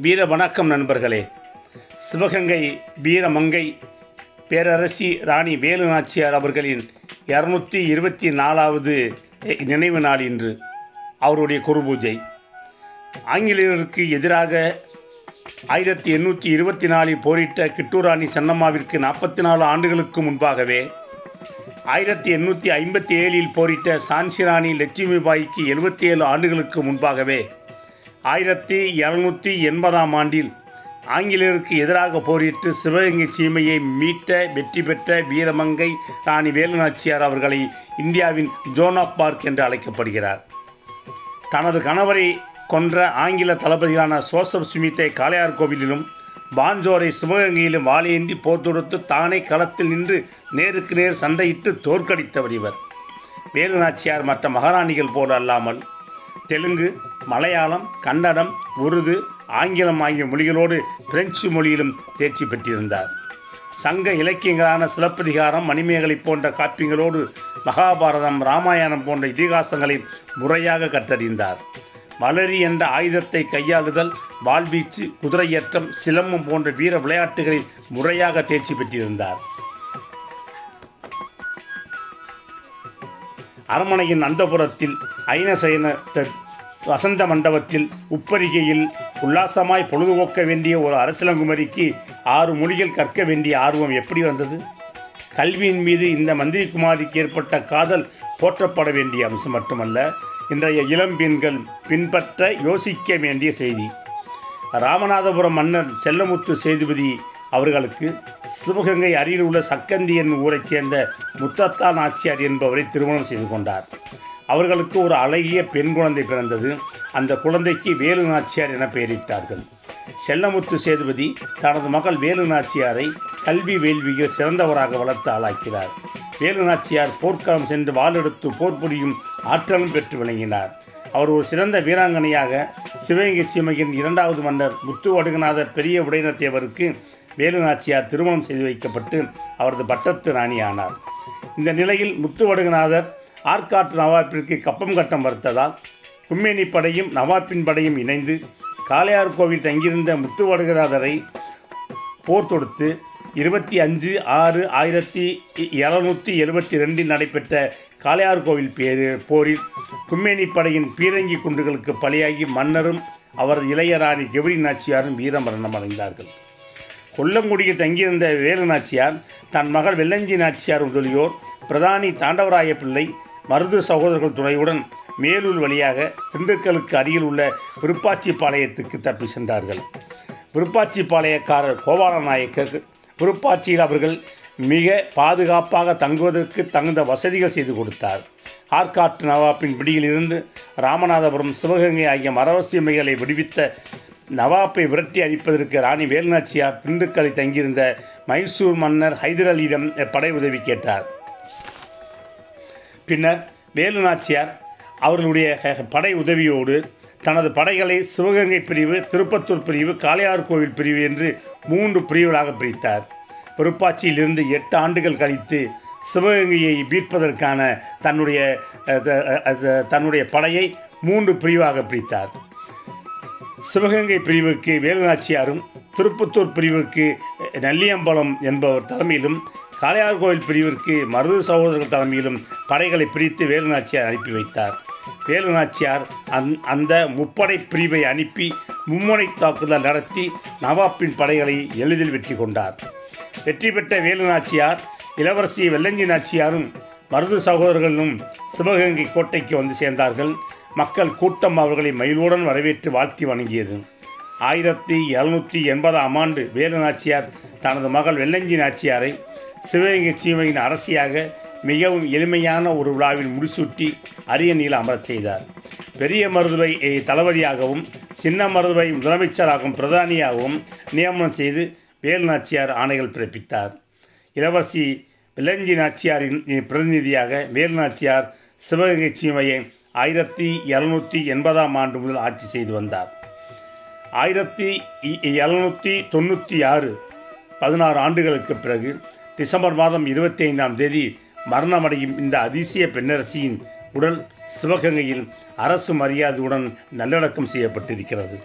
வீர வணக்கம் நண்பர்களே. சிவகங்கை வீரமங்கை பேரரசி ராணி வேலு நாச்சியார் அவர்களின் இரநூத்தி இருபத்தி நாலாவது நினைவு நாள் இன்று அவருடைய குருபூஜை ஆங்கிலேயருக்கு எதிராக ஆயிரத்தி எண்ணூற்றி இருபத்தி நாலில் போரிட்ட கிட்டூராணி சன்னம்மாவிற்கு நாற்பத்தி நாலு ஆண்டுகளுக்கு முன்பாகவே ஆயிரத்தி எண்ணூற்றி ஐம்பத்தி ஏழில் போரிட்ட சான்சிராணி லட்சுமிபாய்க்கு எழுபத்தி ஏழு ஆண்டுகளுக்கு முன்பாகவே ஆயிரத்தி இரநூத்தி எண்பதாம் ஆண்டில் ஆங்கிலேயருக்கு எதிராக போரிட்டு சிவகங்கை சீமையை மீட்ட வெற்றி பெற்ற வீரமங்கை ராணி வேலுநாச்சியார் அவர்களை இந்தியாவின் ஜோன் ஆஃப் பார்க் என்று அழைக்கப்படுகிறார். தனது கணவரை கொன்ற ஆங்கில தளபதியான சோசப் சுமித்தை காளையார் கோவிலிலும் பாஞ்சோரை சிவகங்கையிலும் வாழையேந்தி போர் தொடுத்து தானே களத்தில் நின்று நேருக்கு நேர் சண்டையிட்டு தோற்கடித்தவர் இவர். வேலுநாச்சியார் மற்ற மகாராணிகள் போல அல்லாமல் தெலுங்கு மலையாளம் கன்னடம் உருது ஆங்கிலம் ஆகிய மொழிகளோடு பிரெஞ்சு மொழியிலும் தேர்ச்சி பெற்றிருந்தார். சங்க இலக்கியங்களான சிலப்பதிகாரம் மணிமேகலை போன்ற காப்பியங்களோடு மகாபாரதம் ராமாயணம் போன்ற இதிகாசங்களை முறையாக கற்றறிந்தார். மலரி என்ற ஆயுதத்தை கையாளுதல் வாழ்வீச்சு குதிரையேற்றம் சிலம்பம் போன்ற வீர விளையாட்டுகளில் முறையாக தேர்ச்சி பெற்றிருந்தார். அரண்மனையின் அந்தபுரத்தில் ஐனசயன வசந்த மண்டபத்தில் உப்பரிகையில் உல்லாசமாய் பொழுதுபோக்க வேண்டிய ஒரு அரசியலங்குமரிக்கு ஆறு மொழிகள் கற்க வேண்டிய ஆர்வம் எப்படி வந்தது? கல்வியின் மீது இந்த மந்திரி குமாரிக்கு ஏற்பட்ட காதல் போற்றப்பட வேண்டிய அம்சம் மட்டுமல்ல இன்றைய இளம்பெண்கள் பின்பற்ற யோசிக்க வேண்டிய செய்தி. ராமநாதபுரம் மன்னர் செல்லமுத்து சேதுபதி அவர்களுக்கு சிவகங்கை அருகில் உள்ள சக்கந்தி என்னும் ஊரைச் சேர்ந்த முத்தத்தா நாச்சியார் என்பவரை திருமணம் செய்து கொண்டார். அவர்களுக்கு ஒரு அழகிய பெண் குழந்தை பிறந்தது. அந்த குழந்தைக்கு வேலு நாச்சியார் என பெயரிட்டார்கள். செல்லமுத்து சேதுபதி தனது மகள் வேலு நாச்சியாரை கல்வி வேள்வியில் சிறந்தவராக வளர்த்து ஆளாக்கிறார் வேலு நாச்சியார் போர்க்களம் சென்று வாளெடுத்து போர் புரியும் ஆற்றலும் பெற்று விளங்கினார். அவர் ஒரு சிறந்த வீராங்கனையாக சிவகங்கை சீமையின் இரண்டாவது மன்னர் முத்து வடுகநாதர் பெரிய உடையினத்தேவருக்கு வேலு நாச்சியார் திருமணம் செய்து வைக்கப்பட்டு அவரது பட்டத்து ராணி ஆனார் இந்த நிலையில் முத்து வடுகநாதர் ஆற்காட்டு நவாப்பிற்கு கப்பம் கட்டம் மறுத்ததால் கும்மேனி படையும் நவாப்பின் படையும் இணைந்து காளையார் கோவில் தங்கியிருந்த முத்துவடகராதரை போர் தொடுத்து இருபத்தி அஞ்சு ஆறு ஆயிரத்தி இரநூத்தி எழுபத்தி ரெண்டில் நடைபெற்ற காளையார் கோவில் பேரு போரில் கும்மேனி படையின் பீரங்கி குண்டுகளுக்கு பலியாகி மன்னரும் அவரது இளையராணி கெவரி நாச்சியாரும் வீரமரணம் அடைந்தார்கள். கொல்லங்குடியில் தங்கியிருந்த வேலு நாச்சியார் தன் மகள் வெள்ளஞ்சி நாச்சியார் முதலியோர் பிரதானி தாண்டவராய பிள்ளை மருது சகோதரர்கள் துணையுடன் மேலூர் வழியாக திண்டுக்கலுக்கு அருகில் உள்ள விருப்பாச்சிப்பாளையத்துக்கு தப்பி சென்றார்கள். விருப்பாச்சிப்பாளையக்காரர் கோபால நாயக்கர் விருப்பாச்சியில் அவர்கள் மிக பாதுகாப்பாக தங்குவதற்கு தகுந்த வசதிகள் செய்து கொடுத்தார். ஆற்காட்டு நவாப்பின் பிடியிலிருந்து ராமநாதபுரம் சிவகங்கை ஆகிய மரவசியமைகளை விடுவித்த நவாப்பை விரட்டி அடிப்பதற்கு ராணி வேலுநாச்சியார் திண்டுக்கலை தங்கியிருந்த மைசூர் மன்னர் ஹைதர் அலியிடம் படை உதவி கேட்டார். பின்னர் வேலுநாச்சியார் அவர்களுடைய படை உதவியோடு தனது படைகளை சிவகங்கை பிரிவு திருப்பத்தூர் பிரிவு காளையார் கோவில் பிரிவு என்று மூன்று பிரிவுகளாக பிரித்தார். பொறுப்பாட்சியிலிருந்து எட்டு ஆண்டுகள் கழித்து சிவகங்கையை மீட்பதற்கான தன்னுடைய தன்னுடைய படையை மூன்று பிரிவாக பிரித்தார். சிவகங்கை பிரிவுக்கு வேலுநாச்சியாரும் திருப்பத்தூர் பிரிவுக்கு நல்லியம்பலம் என்பவர் தலைமையிலும் காளையார் கோவில் பிரிவிற்கு மருது சகோதரர்கள் தலைமையிலும் படைகளை பிரித்து வேலுநாச்சியார் அனுப்பி வைத்தார். வேலுநாச்சியார் அந் அந்த முப்படை பிரிவை அனுப்பி மும்முனை தாக்குதல் நடத்தி நவாப்பின் படைகளை எளிதில் வெற்றி கொண்டார். வெற்றி பெற்ற வேலுநாச்சியார் இளவரசி வெள்ளஞ்சி நாச்சியாரும் மருது சகோதரர்களும் சிவகங்கை கோட்டைக்கு வந்து சேர்ந்தார்கள். மக்கள் கூட்டம் அவர்களை மயிலுடன் வரவேற்று வாழ்த்தி வணங்கியது. ஆயிரத்தி இரநூத்தி எண்பதாம் ஆண்டு வேலு நாச்சியார் தனது மகள் வெள்ளஞ்சி நாச்சியாரை சிவகங்கை சீமையின் அரசியாக மிகவும் எளிமையான ஒரு விழாவில் முடிசூட்டி அரியணையில் அமரச் செய்தார். பெரிய மருதுவை தளபதியாகவும் சின்ன மருதுவை முதலமைச்சராகவும் பிரதானியாகவும் நியமனம் செய்து வேலு நாச்சியார் ஆணைகள் பிறப்பித்தார். இளவரசி விலஞ்சி நாச்சியாரின் பிரதிநிதியாக வேலு நாச்சியார் சிவகங்கை சீமையை ஆயிரத்தி இரநூத்தி எண்பதாம் ஆண்டு முதல் ஆட்சி செய்து வந்தார். ஆயிரத்தி எழுநூற்றி தொண்ணூற்றி ஆறு பதினாறு ஆண்டுகளுக்கு பிறகு டிசம்பர் மாதம் இருபத்தி ஐந்தாம் தேதி மரணமடையும் இந்த அதிசய பெண்ணரசியின் உடல் சிவகங்கையில் அரசு மரியாதையுடன் நல்லடக்கம் செய்யப்பட்டிருக்கிறது.